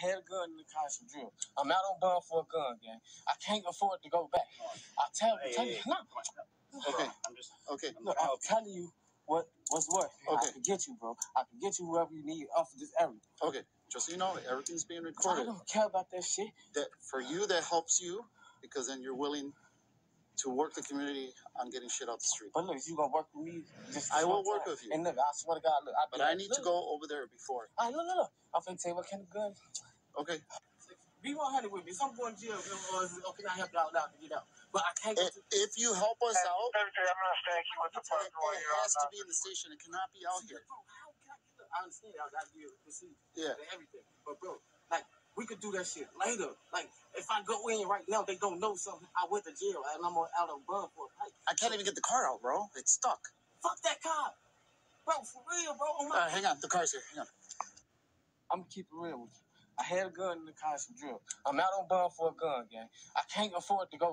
had a gun in the car, some drill. I'm out on bond for a gun, gang. I can't afford to go back. I tell, Hey, tell hey, you, hey, no. Okay. I'm just. Okay. look, I'm telling you what what's worth. I can get you, bro. I can get you whoever you need off of this area. Okay. Just so you know, everything's being recorded. I don't care about that shit. That for you, that helps you because then you're willing to work the community on getting shit out the street. But look, if you gonna work with me, just I will work time. with you. And look, I swear to God, look, I But I need to go over there before. All right, look, look, look. I'm finna tell you what kind of gun. Okay. Be 100 with me. If I'm going to jail, or is it- or can I help you out now to get out? But I can't If, to. if you help us out, Secretary, I'm gonna thank you with the it, phone while it has to that. be in the station. It cannot be out here. Bro, how can I get? I understand. I gotta give procedure Yeah. and everything. But bro, like we could do that shit later. Like if I go in right now, they don't know something. I went to jail and I'm on- out on bond for a pipe. I can't even get the car out, bro. It's stuck. Fuck that car, bro. For real, bro. Oh my. right, hang on. The car's here. Hang on. I'm gonna keep it real with you. I had a gun in the car, some drill. I'm out on bond for a gun, gang. I can't afford to go